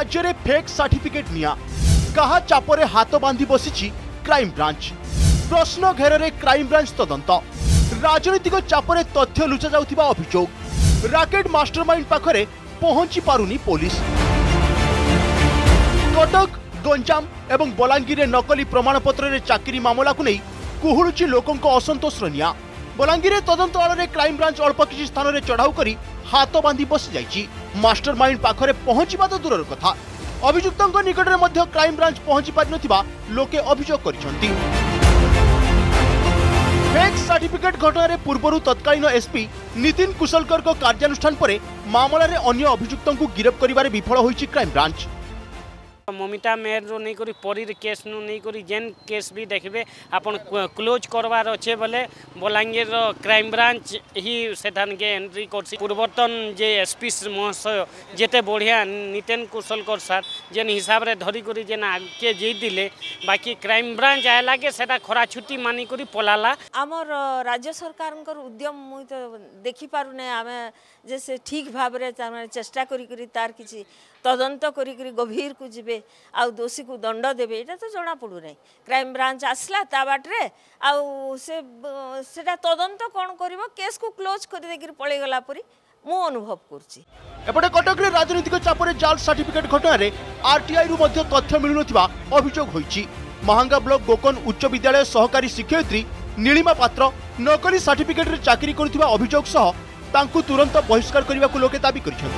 রাজ্যে fake certificate নিয়া কাহা চাপরে হাত বাঁধি বসিছি ক্রাইমব্রাঞ্চ প্রশ্ন ঘেরে ক্রাইমব্রাঞ্চ তদন্ত রাজনৈতিক চাপরে তথ্য লুচা যাওয়া অভিযোগ রাকেট মাস্টরমাইন্ড পাখে পৌঁছি পারুনি পুলিশ কটক গঞ্জাম এবং বলাঙ্গীরে নকলি প্রমাণপত্রের চাকরি মামলাকে নেই কুহুড়ুচি লোকঙ্ অসন্তোষর নিয়া বলাঙ্গীরে তদন্ত আড়ে ক্রাইমব্রাঞ্চ অল্প কিছু স্থানের চড়াও করে হাত বাঁধি বসি যাইছে মাস্টর মাইন্ড পাখে পৌঁছবা তো দূরের কথা অভিযুক্ত নিকটরে মধ্যে ক্রাইমব্রাঞ্চ পৌঁছি পারি লোকে অভিযোগ করেছেন ফেক সার্টিফিকেট ঘটনার পূর্বর তৎকালীন এসপি নীতিন কুশলকর কার্যানুষ্ঠান পরে মামলার অন্য অভিযুক্ত গিরফ করবার বিফল হয়েছে ক্রাইমব্রাঞ্চ মমিতা মেয়েরু নেই করে পরীর কেস নু নেই করে যেন কেস বি দেখবে আপন ক্লোজ করবার অছে বলে বলাঙ্গীর ক্রাইম ব্রাঞ্চ হি সেঠানকে এন্ট্রি করছি পূর্বতন যে এসপি মহাশয় যেতে বঢ়িয়া নিতেন কুশলকর স্যার যেন হিসাবে ধরিকি যেন আগে যেইলে বাকি ক্রাইম ব্রাঞ্চ আহলাকে সেটা খরা ছুটি মানি করে পলালা আমার রাজ্য সরকারঙ্কর উদ্যম মুই তো দেখি পারুনে আমি যে সে ঠিক ভাবে চেষ্টা করি তার কিছু তদন্ত করি গভীর কু যাবে আোষী কু দণ্ড দেবে এটা তো জনা পড়ু না ক্রাইম ব্রাঞ্চ আসলা তা বাটরে সেটা তদন্ত কণ করব কেস কু ক্লোজ করে দিয়ে পড়াইগলা পরে মু অনুভব করছি এপটে কটকরে রাজনৈতিক চাপরে জাল সার্টিফিকেট ঘটনার আরটিআই রু তথ্য মিলুনথিবা অভিযোগ হয়েছে মহাঙ্গা ব্লক গোকন উচ্চ বিদ্যালয় সহকারী শিক্ষয়িত্রী নীলিমা পাত্র নকলি সার্টিফিকেটরে চাকরি করুଥିବା অভিযোগ সহ তা তুরন্ত বহিষ্কার করা লোকে দাবি করেছেন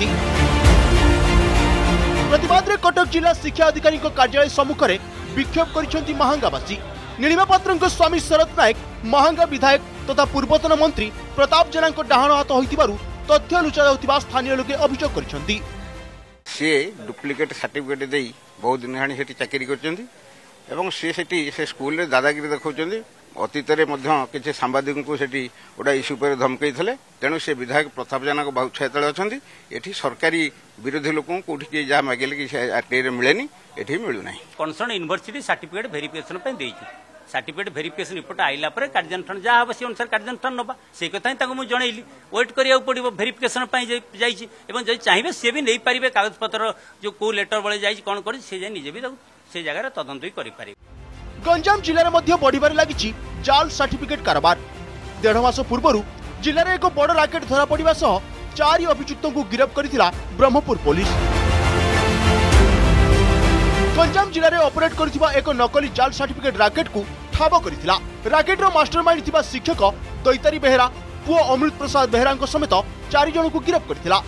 প্রতবাদে কটক জেলা শিক্ষা অধিকারী কার্যালয় সম্মুখে বিক্ষোভ করেছেন মাহাঙ্গাবাসী ନୀଳିମା ପାତ୍ରଙ୍କ ସ୍ୱାମୀ ଶରତ ନାୟକ ମହାଙ୍ଗା ବିଧାୟକ ତଥା ପୂର୍ବତନ ମନ୍ତ୍ରୀ ପ୍ରତାପ ଜେନାଙ୍କ ଡାହାଣ ହାତ ହୋଇଥିବାରୁ ତଥ୍ୟ ଲୁଚାଯାଉଥିବା ସ୍ଥାନୀୟ ଲୋକେ ଅଭିଯୋଗ କରିଛନ୍ତି ସିଏ ଡୁପ୍ଲିକେଟ୍ ସାର୍ଟିଫିକେଟ୍ ଦେଇ ବହୁତ ଦିନ ହେଲାଣି ସେଠି ଚାକିରି କରିଛନ୍ତି ଏବଂ ସିଏ ସେଠି ସେ ସ୍କୁଲରେ ଦାଦାଗିରି ଦେଖାଉଛନ୍ତି ଅତୀତରେ ମଧ୍ୟ କିଛି ସାମ୍ବାଦିକଙ୍କୁ ସେଠି ଗୋଟେ ଇସ୍ୟୁ ଉପରେ ଧମକେଇଥିଲେ ତେଣୁ ସେ ବିଧାୟକ ପ୍ରତାପ ଜେନାଙ୍କ ବାହୁଛା ଯେତେବେଳେ ଅଛନ୍ତି ଏଠି ସରକାରୀ ବିରୋଧୀ ଲୋକଙ୍କୁ କୋଉଠିକି ଯାହା ମାଗିଲେ କି ସେ ଆର୍ଟିଆଇରେ ମିଳେନି ଏଠି ମିଳୁନାହିଁ କନସର୍ନ ୟୁନିଭର୍ସିଟି ସାର୍ଟିଫିକେଟ୍ ଭେରିଫିକେସନ୍ ପାଇଁ ଦେଇଛୁ ସାର୍ଟିଫିକେଟ୍ ଭେରିଫିକେସନ୍ ରିପୋର୍ଟ ଆଇଲା ପରେ କାର୍ଯ୍ୟାନୁଷ୍ଠାନ ଯାହା ହେବ ସେ ଅନୁସାରେ କାର୍ଯ୍ୟାନୁଷ୍ଠାନ ନେବା ସେଇ କଥା ହିଁ ତାଙ୍କୁ ମୁଁ ଜଣେଇଲି ୱେଟ୍ କରିବାକୁ ପଡ଼ିବ ଭେରିଫିକେସନ୍ ପାଇଁ ଯାଇଛି ଏବଂ ଯଦି ଚାହିଁବେ ସିଏ ବି ନେଇପାରିବେ କାଗଜପତ୍ର ଯେଉଁ କେଉଁ ଲେଟର ବେଳେ ଯାଇଛି କ'ଣ କରିଛି ସେ ଯାଇ ନିଜେ ବି ତାକୁ ସେ ଜାଗାରେ ତଦନ୍ତ ବି କରିପାରିବେ गंजाम जिले में बढ़वे लगी जाल सार्टिफिकेट कारबार देस पूर्व जिले में एक बड़ राकेट धरा पड़ा सह चार अभुक्त को गिरफ्त कर ब्रह्मपुर पुलिस गंजाम जिले में अपरेट कर एक नकली जाल सार्टिफिकेट राकेट को ठाब कर राकेटर मटर माइंड या शिक्षक दैतारी बेहरा पुओ अमृत प्रसाद बेहरा समेत चारिजण को गिरफ्त कर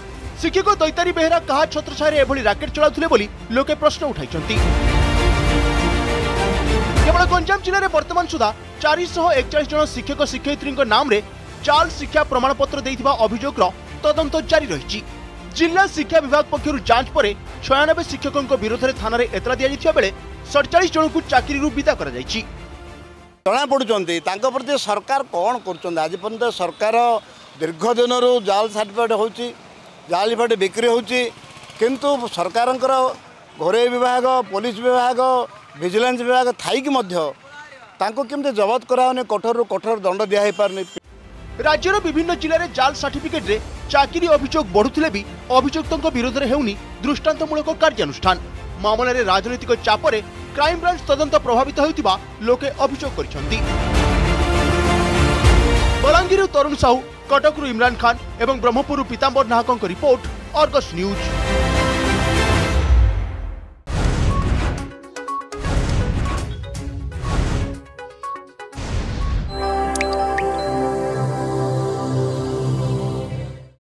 शिक्षक दैतारी बेहरा क्या कहा छत्रछाए राकेट चलाके प्रश्न उठाई কেবল গঞ্জাম জেলার বর্তমান সুদ্ধা চারিশহ একচাশ জন শিক্ষক শিক্ষয়িত্রী নামে চাল শিক্ষা প্রমাণপত্র অভিযোগ তদন্ত জারি রয়েছে জেলা শিক্ষা বিভাগ পক্ষ যাঞ্চ পরে ছয়ানবে শিক্ষক বিরোধে থানার এতলা দিয়া বেড়ে সড়চাশ জনক চাকরি বিদা করা যাই জনাপড়ুচ্ছেন তাঁর প্রতি সরকার কম করছেন আজ পর্যন্ত সরকার দীর্ঘদিনর জাল সার্টিফিকেট হচ্ছে জাল সার্টিফিকেট বিক্রি হচ্ছে কিন্তু সরকার ঘরোই বিভাগ পুলিশ বিভাগ ଭିଜିଲାନ୍ସ ବିଭାଗ ଥାଇକି ମଧ୍ୟ ତାଙ୍କୁ କେମିତି ଜବତ କରାଯାଉନି କଠୋରରୁ କଠୋର ଦଣ୍ଡ ଦିଆହେଇପାରୁନି ରାଜ୍ୟର ବିଭିନ୍ନ ଜିଲ୍ଲାରେ ଜାଲ୍ ସାର୍ଟିଫିକେଟ୍ରେ ଚାକିରି ଅଭିଯୋଗ ବଢ଼ୁଥିଲେ ବି ଅଭିଯୁକ୍ତଙ୍କ ବିରୋଧରେ ହେଉନି ଦୃଷ୍ଟାନ୍ତମୂଳକ କାର୍ଯ୍ୟାନୁଷ୍ଠାନ ମାମଲାରେ ରାଜନୈତିକ ଚାପରେ କ୍ରାଇମବ୍ରାଞ୍ଚ ତଦନ୍ତ ପ୍ରଭାବିତ ହେଉଥିବା ଲୋକେ ଅଭିଯୋଗ କରିଛନ୍ତି ବଲାଙ୍ଗୀରରୁ ତରୁଣ ସାହୁ କଟକରୁ ଇମ୍ରାନ ଖାନ୍ ଏବଂ ବ୍ରହ୍ମପୁରରୁ ପୀତାମ୍ବର ନାହକଙ୍କ ରିପୋର୍ଟ ଅର୍ଗସ୍ ନ୍ୟୁଜ୍